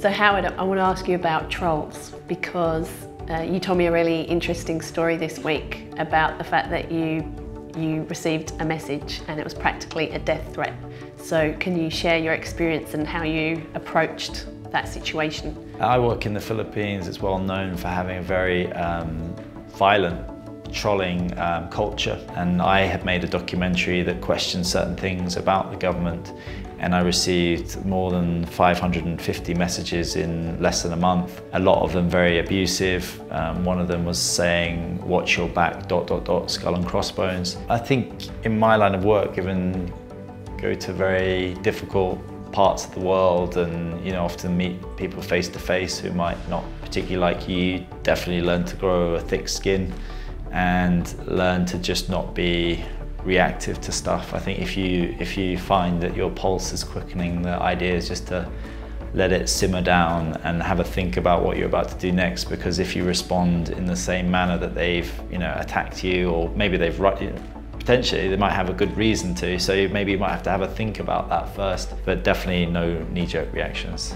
So Howard, I want to ask you about trolls because uh, you told me a really interesting story this week about the fact that you you received a message and it was practically a death threat. So can you share your experience and how you approached that situation? I work in the Philippines. It's well known for having a very um, violent trolling um, culture and I had made a documentary that questioned certain things about the government and I received more than 550 messages in less than a month. A lot of them very abusive. Um, one of them was saying, watch your back, dot, dot, dot, skull and crossbones. I think in my line of work, given go to very difficult parts of the world and you know often meet people face to face who might not particularly like you definitely learn to grow a thick skin and learn to just not be reactive to stuff. I think if you if you find that your pulse is quickening, the idea is just to let it simmer down and have a think about what you're about to do next because if you respond in the same manner that they've you know attacked you or maybe they've potentially they might have a good reason to so maybe you might have to have a think about that first but definitely no knee-jerk reactions.